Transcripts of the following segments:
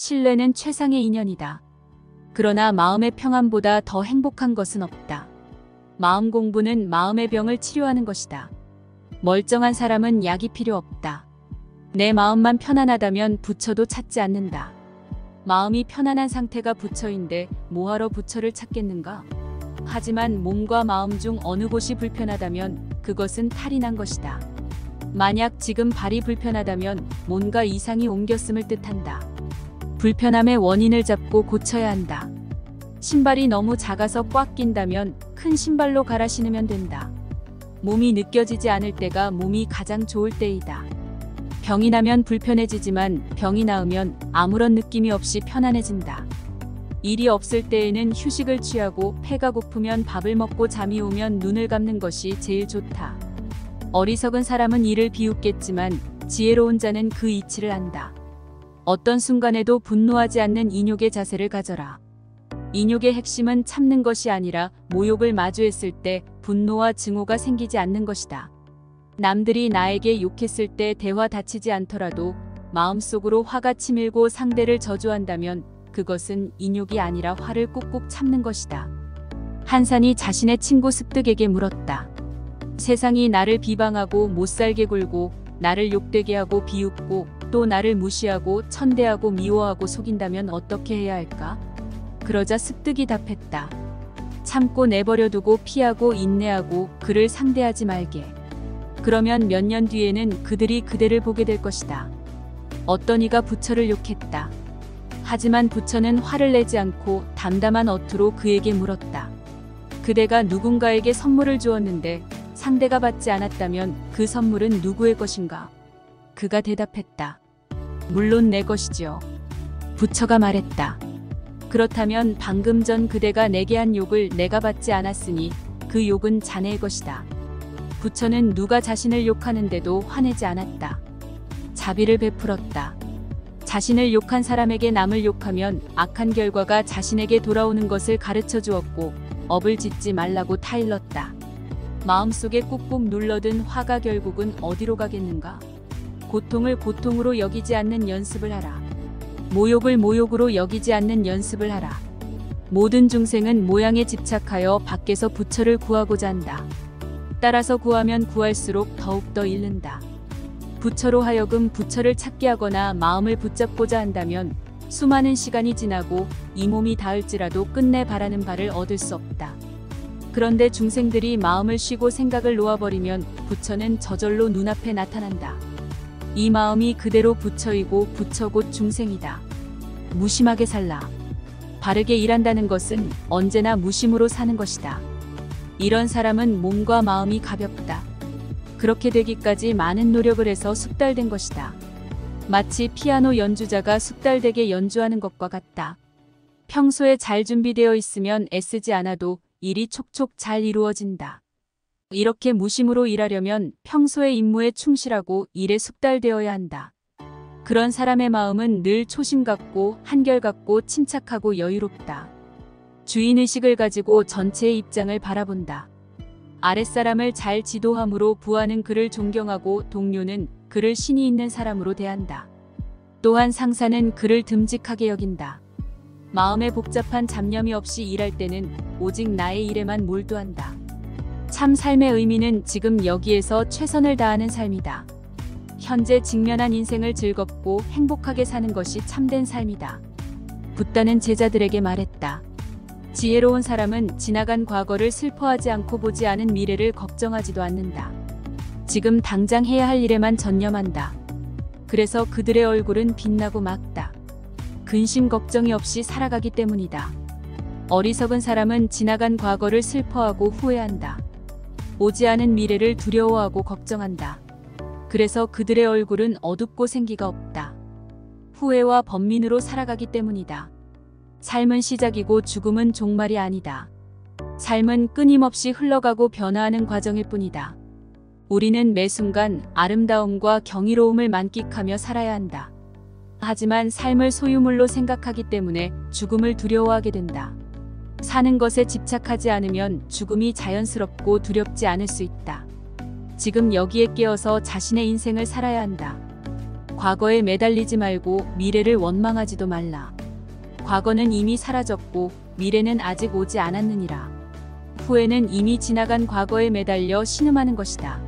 신뢰는 최상의 인연이다. 그러나 마음의 평안보다 더 행복한 것은 없다. 마음 공부는 마음의 병을 치료하는 것이다. 멀쩡한 사람은 약이 필요 없다. 내 마음만 편안하다면 부처도 찾지 않는다. 마음이 편안한 상태가 부처인데 뭐하러 부처를 찾겠는가? 하지만 몸과 마음 중 어느 곳이 불편하다면 그것은 탈이 난 것이다. 만약 지금 발이 불편하다면 뭔가 이상이 옮겼음을 뜻한다. 불편함의 원인을 잡고 고쳐야 한다. 신발이 너무 작아서 꽉 낀다면 큰 신발로 갈아 신으면 된다. 몸이 느껴지지 않을 때가 몸이 가장 좋을 때이다. 병이 나면 불편해지지만 병이 나으면 아무런 느낌이 없이 편안해진다. 일이 없을 때에는 휴식을 취하고 배가 고프면 밥을 먹고 잠이 오면 눈을 감는 것이 제일 좋다. 어리석은 사람은 이를 비웃겠지만 지혜로운 자는 그 이치를 안다. 어떤 순간에도 분노하지 않는 인욕의 자세를 가져라. 인욕의 핵심은 참는 것이 아니라 모욕을 마주했을 때 분노와 증오가 생기지 않는 것이다. 남들이 나에게 욕했을 때 대화 다치지 않더라도 마음속으로 화가 치밀고 상대를 저주한다면 그것은 인욕이 아니라 화를 꾹꾹 참는 것이다. 한산이 자신의 친구 습득에게 물었다. 세상이 나를 비방하고 못살게 굴고 나를 욕되게 하고 비웃고 또 나를 무시하고 천대하고 미워하고 속인다면 어떻게 해야 할까? 그러자 습득이 답했다. 참고 내버려두고 피하고 인내하고 그를 상대하지 말게. 그러면 몇 년 뒤에는 그들이 그대를 보게 될 것이다. 어떤 이가 부처를 욕했다. 하지만 부처는 화를 내지 않고 담담한 어투로 그에게 물었다. 그대가 누군가에게 선물을 주었는데 상대가 받지 않았다면 그 선물은 누구의 것인가? 그가 대답했다. 물론 내 것이지요. 부처가 말했다. 그렇다면 방금 전 그대가 내게 한 욕을 내가 받지 않았으니 그 욕은 자네의 것이다. 부처는 누가 자신을 욕하는데도 화내지 않았다. 자비를 베풀었다. 자신을 욕한 사람에게 남을 욕하면 악한 결과가 자신에게 돌아오는 것을 가르쳐 주었고 업을 짓지 말라고 타일렀다. 마음속에 꾹꾹 눌러든 화가 결국은 어디로 가겠는가? 고통을 고통으로 여기지 않는 연습을 하라. 모욕을 모욕으로 여기지 않는 연습을 하라. 모든 중생은 모양에 집착하여 밖에서 부처를 구하고자 한다. 따라서 구하면 구할수록 더욱더 잃는다. 부처로 하여금 부처를 찾게 하거나 마음을 붙잡고자 한다면 수많은 시간이 지나고 이 몸이 닿을지라도 끝내 바라는 바를 얻을 수 없다. 그런데 중생들이 마음을 쉬고 생각을 놓아버리면 부처는 저절로 눈앞에 나타난다. 이 마음이 그대로 부처이고 부처 곧 중생이다. 무심하게 살라. 바르게 일한다는 것은 언제나 무심으로 사는 것이다. 이런 사람은 몸과 마음이 가볍다. 그렇게 되기까지 많은 노력을 해서 숙달된 것이다. 마치 피아노 연주자가 숙달되게 연주하는 것과 같다. 평소에 잘 준비되어 있으면 애쓰지 않아도 일이 촉촉 잘 이루어진다. 이렇게 무심으로 일하려면 평소의 임무에 충실하고 일에 숙달되어야 한다. 그런 사람의 마음은 늘 초심 같고 한결같고 침착하고 여유롭다. 주인의식을 가지고 전체의 입장을 바라본다. 아랫사람을 잘 지도함으로 부하는 그를 존경하고 동료는 그를 신이 있는 사람으로 대한다. 또한 상사는 그를 듬직하게 여긴다. 마음에 복잡한 잡념이 없이 일할 때는 오직 나의 일에만 몰두한다. 참 삶의 의미는 지금 여기에서 최선을 다하는 삶이다. 현재 직면한 인생을 즐겁고 행복하게 사는 것이 참된 삶이다. 붓다는 제자들에게 말했다. 지혜로운 사람은 지나간 과거를 슬퍼하지 않고 보지 않은 미래를 걱정하지도 않는다. 지금 당장 해야 할 일에만 전념한다. 그래서 그들의 얼굴은 빛나고 맑다. 근심 걱정이 없이 살아가기 때문이다. 어리석은 사람은 지나간 과거를 슬퍼하고 후회한다. 오지 않은 미래를 두려워하고 걱정한다. 그래서 그들의 얼굴은 어둡고 생기가 없다. 후회와 번민으로 살아가기 때문이다. 삶은 시작이고 죽음은 종말이 아니다. 삶은 끊임없이 흘러가고 변화하는 과정일 뿐이다. 우리는 매 순간 아름다움과 경이로움을 만끽하며 살아야 한다. 하지만 삶을 소유물로 생각하기 때문에 죽음을 두려워하게 된다. 사는 것에 집착하지 않으면 죽음이 자연스럽고 두렵지 않을 수 있다. 지금 여기에 깨어서 자신의 인생을 살아야 한다. 과거에 매달리지 말고 미래를 원망하지도 말라. 과거는 이미 사라졌고 미래는 아직 오지 않았느니라. 후회는 이미 지나간 과거에 매달려 신음하는 것이다.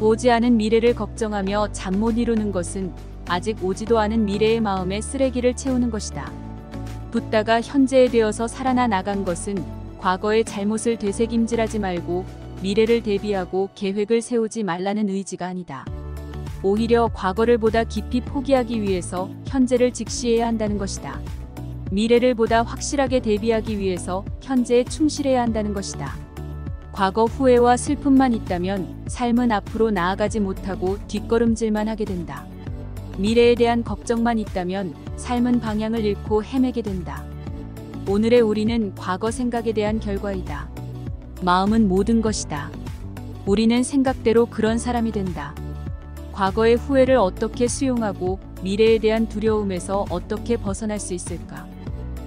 오지 않은 미래를 걱정하며 잠 못 이루는 것은 아직 오지도 않은 미래의 마음에 쓰레기를 채우는 것이다. 붙다가 현재에 되어서 살아나 나간 것은 과거의 잘못을 되새김질하지 말고 미래를 대비하고 계획을 세우지 말라는 의지가 아니다. 오히려 과거를 보다 깊이 포기하기 위해서 현재를 직시해야 한다는 것이다. 미래를 보다 확실하게 대비하기 위해서 현재에 충실해야 한다는 것이다. 과거 후회와 슬픔만 있다면 삶은 앞으로 나아가지 못하고 뒷걸음질만 하게 된다. 미래에 대한 걱정만 있다면 삶은 방향을 잃고 헤매게 된다. 오늘의 우리는 과거 생각에 대한 결과이다. 마음은 모든 것이다. 우리는 생각대로 그런 사람이 된다. 과거의 후회를 어떻게 수용하고 미래에 대한 두려움에서 어떻게 벗어날 수 있을까?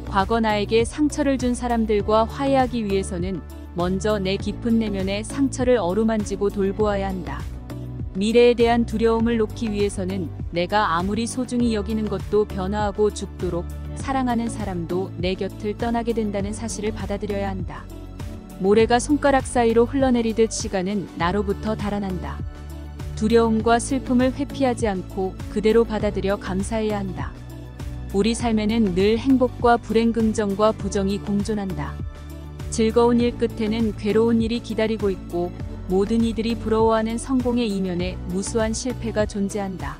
과거 나에게 상처를 준 사람들과 화해하기 위해서는 먼저 내 깊은 내면의 상처를 어루만지고 돌보아야 한다. 미래에 대한 두려움을 놓기 위해서는 내가 아무리 소중히 여기는 것도 변화하고 죽도록 사랑하는 사람도 내 곁을 떠나게 된다는 사실을 받아들여야 한다. 모래가 손가락 사이로 흘러내리듯 시간은 나로부터 달아난다. 두려움과 슬픔을 회피하지 않고 그대로 받아들여 감사해야 한다. 우리 삶에는 늘 행복과 불행, 긍정과 부정이 공존한다. 즐거운 일 끝에는 괴로운 일이 기다리고 있고 모든 이들이 부러워하는 성공의 이면에 무수한 실패가 존재한다.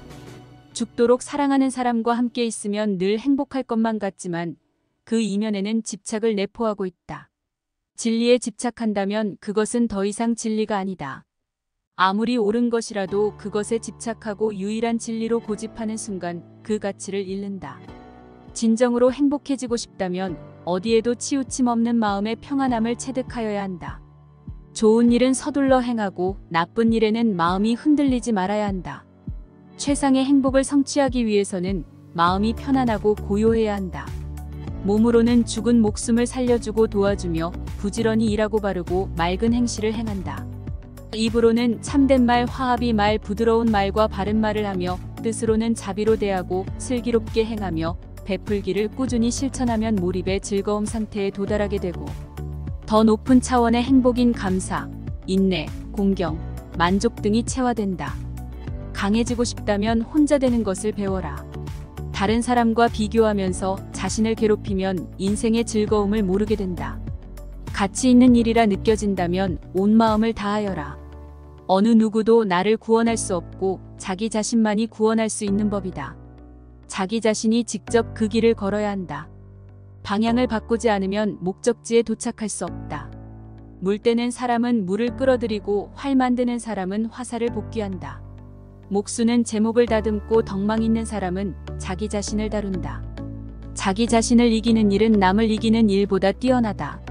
죽도록 사랑하는 사람과 함께 있으면 늘 행복할 것만 같지만 그 이면에는 집착을 내포하고 있다. 진리에 집착한다면 그것은 더 이상 진리가 아니다. 아무리 옳은 것이라도 그것에 집착하고 유일한 진리로 고집하는 순간 그 가치를 잃는다. 진정으로 행복해지고 싶다면 어디에도 치우침 없는 마음의 평안함을 체득하여야 한다. 좋은 일은 서둘러 행하고 나쁜 일에는 마음이 흔들리지 말아야 한다. 최상의 행복을 성취하기 위해서는 마음이 편안하고 고요해야 한다. 몸으로는 죽은 목숨을 살려주고 도와주며 부지런히 일하고 바르고 맑은 행실을 행한다. 입으로는 참된 말, 화합이 말, 부드러운 말과 바른 말을 하며 뜻으로는 자비로 대하고 슬기롭게 행하며 베풀기를 꾸준히 실천하면 몰입의 즐거움 상태에 도달하게 되고 더 높은 차원의 행복인 감사, 인내, 공경, 만족 등이 체화된다. 강해지고 싶다면 혼자 되는 것을 배워라. 다른 사람과 비교하면서 자신을 괴롭히면 인생의 즐거움을 모르게 된다. 가치 있는 일이라 느껴진다면 온 마음을 다하여라. 어느 누구도 나를 구원할 수 없고 자기 자신만이 구원할 수 있는 법이다. 자기 자신이 직접 그 길을 걸어야 한다. 방향을 바꾸지 않으면 목적지에 도착할 수 없다. 물 때는 사람은 물을 끌어들이고 활 만드는 사람은 화살을 복귀한다. 목수는 제목을 다듬고 덕망 있는 사람은 자기 자신을 다룬다. 자기 자신을 이기는 일은 남을 이기는 일보다 뛰어나다.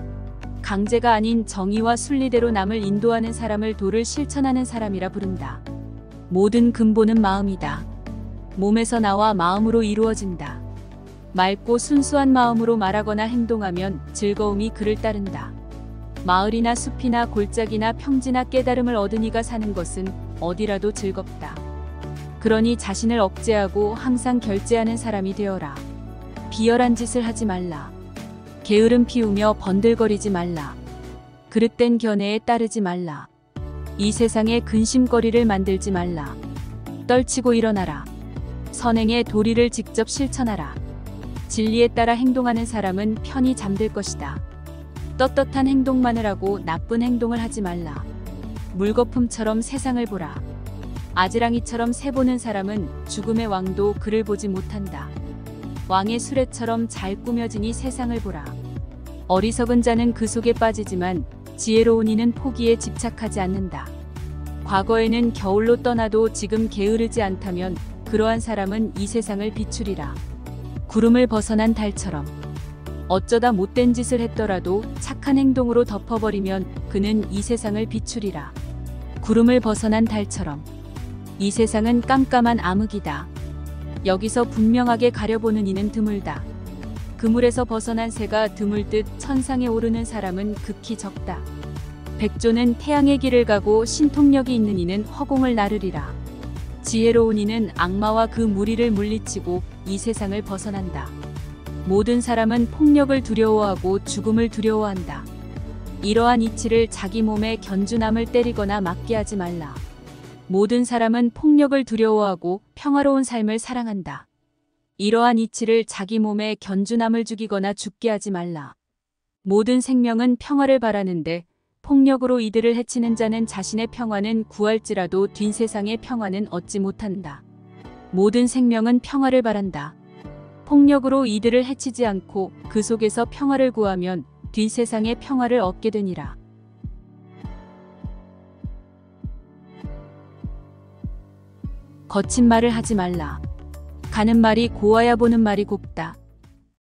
강제가 아닌 정의와 순리대로 남을 인도하는 사람을 도를 실천하는 사람이라 부른다. 모든 근본은 마음이다. 몸에서 나와 마음으로 이루어진다. 맑고 순수한 마음으로 말하거나 행동하면 즐거움이 그를 따른다. 마을이나 숲이나 골짜기나 평지나 깨달음을 얻으니가 사는 것은 어디라도 즐겁다. 그러니 자신을 억제하고 항상 결제하는 사람이 되어라. 비열한 짓을 하지 말라. 게으름 피우며 번들거리지 말라. 그릇된 견해에 따르지 말라. 이 세상에 근심거리를 만들지 말라. 떨치고 일어나라. 선행의 도리를 직접 실천하라. 진리에 따라 행동하는 사람은 편히 잠들 것이다. 떳떳한 행동만을 하고 나쁜 행동을 하지 말라. 물거품처럼 세상을 보라. 아지랑이처럼 새 보는 사람은 죽음의 왕도 그를 보지 못한다. 왕의 수레처럼 잘 꾸며지니 세상을 보라. 어리석은 자는 그 속에 빠지지만 지혜로운 이는 포기에 집착하지 않는다. 과거에는 겨울로 떠나도 지금 게으르지 않다면 그러한 사람은 이 세상을 비추리라. 구름을 벗어난 달처럼 어쩌다 못된 짓을 했더라도 착한 행동으로 덮어버리면 그는 이 세상을 비추리라. 구름을 벗어난 달처럼 이 세상은 깜깜한 암흑이다. 여기서 분명하게 가려보는 이는 드물다. 그물에서 벗어난 새가 드물듯 천상에 오르는 사람은 극히 적다. 백조는 태양의 길을 가고 신통력이 있는 이는 허공을 나르리라. 지혜로운 이는 악마와 그 무리를 물리치고 이 세상을 벗어난다. 모든 사람은 폭력을 두려워하고 죽음을 두려워한다. 이러한 이치를 자기 몸에 견주남을 때리거나 맞게 하지 말라. 모든 사람은 폭력을 두려워하고 평화로운 삶을 사랑한다. 이러한 이치를 자기 몸에 견주남을 죽이거나 죽게 하지 말라. 모든 생명은 평화를 바라는데 폭력으로 이들을 해치는 자는 자신의 평화는 구할지라도 뒷 세상의 평화는 얻지 못한다. 모든 생명은 평화를 바란다. 폭력으로 이들을 해치지 않고 그 속에서 평화를 구하면 뒷 세상의 평화를 얻게 되니라. 거친 말을 하지 말라. 가는 말이 고와야 보는 말이 곱다.